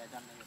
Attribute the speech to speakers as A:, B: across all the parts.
A: ya, ya.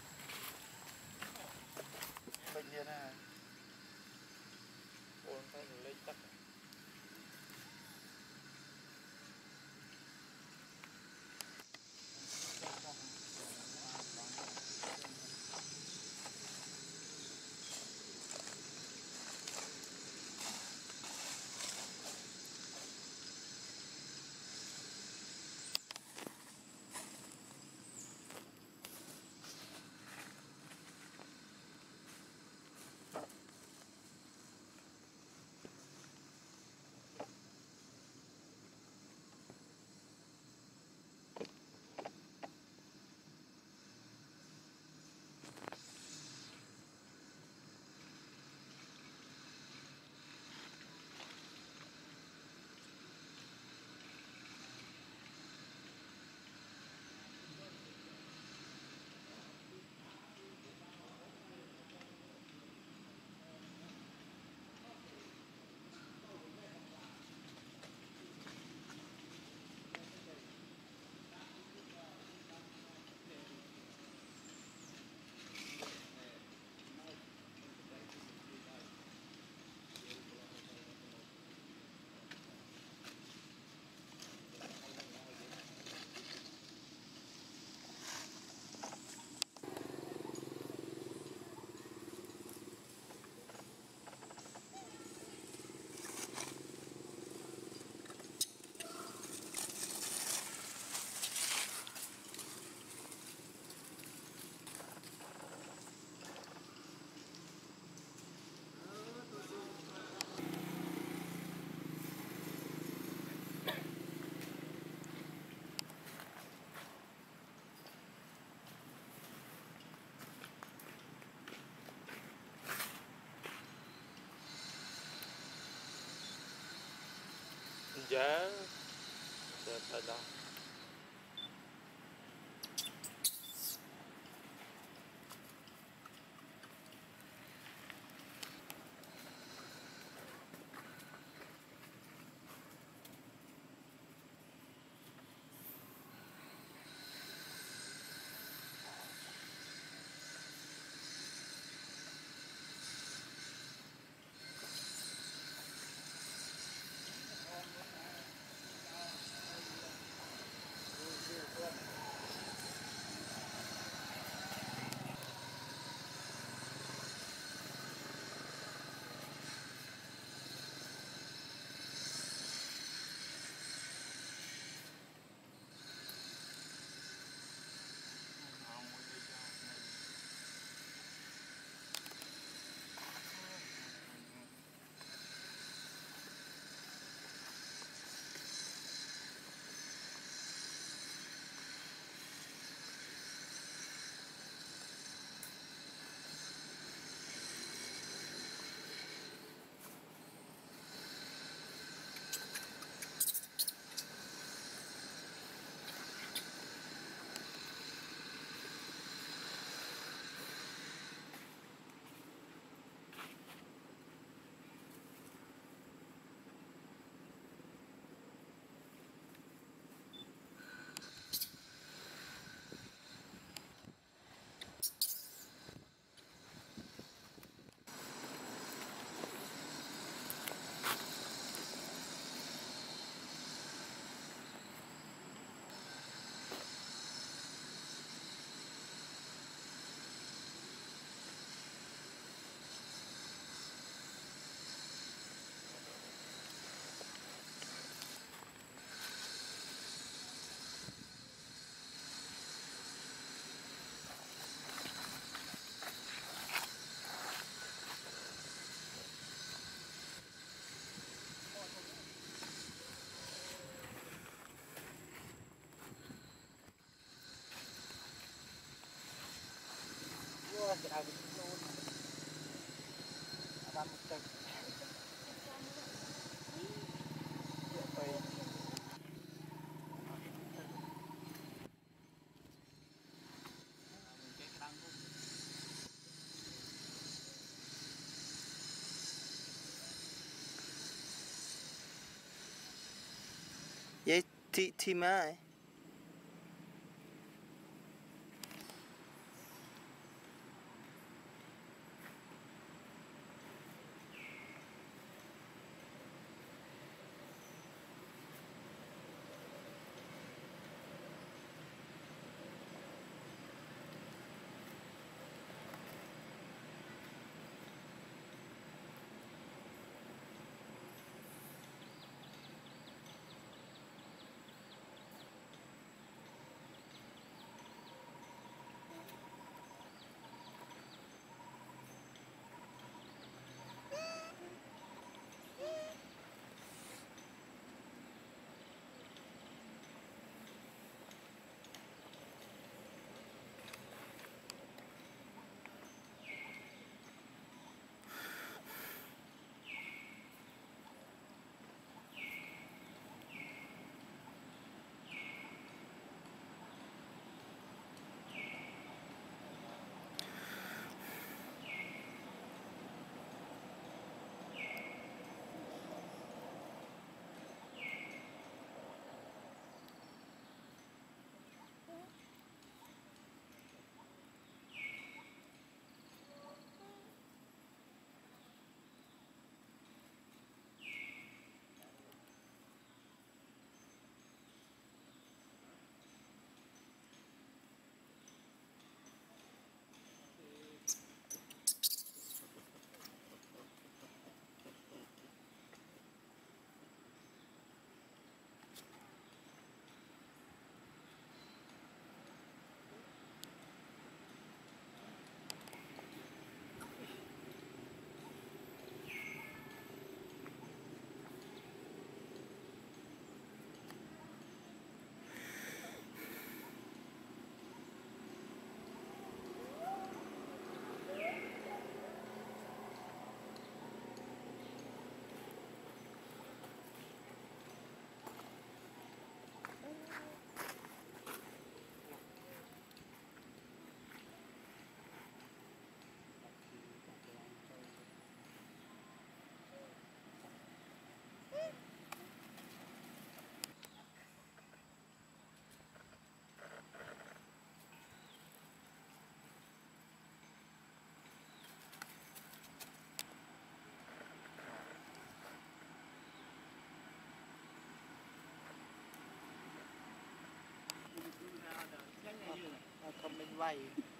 A: guerre, c'est pas là.
B: T T.
C: life.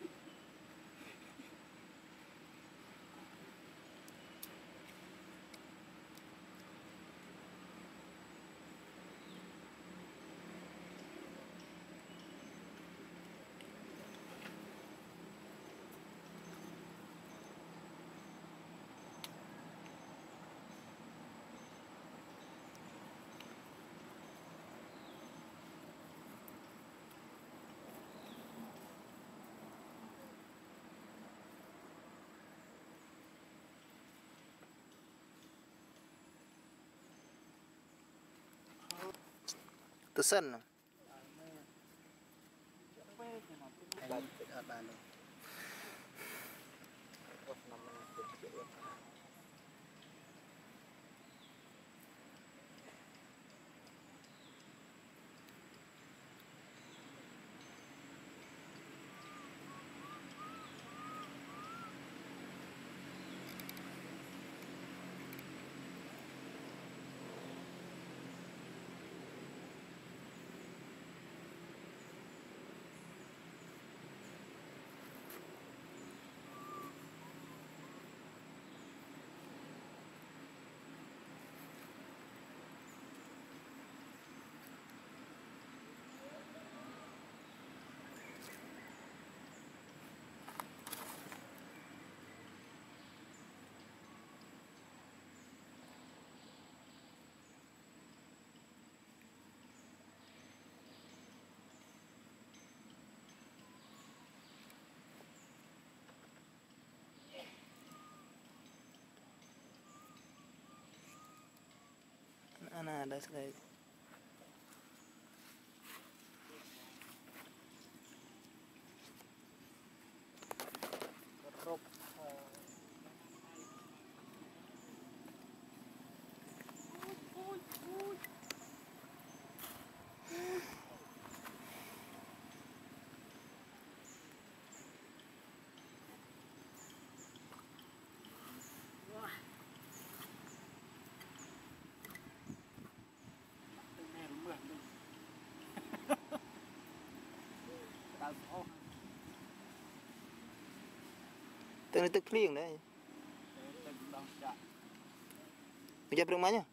B: ទៅសិនបា
C: ទ
D: អត់បានទេ
B: ঠান্ডা আছে Tengok letak peling dah. Letak
C: peling dah.
B: Macam mana?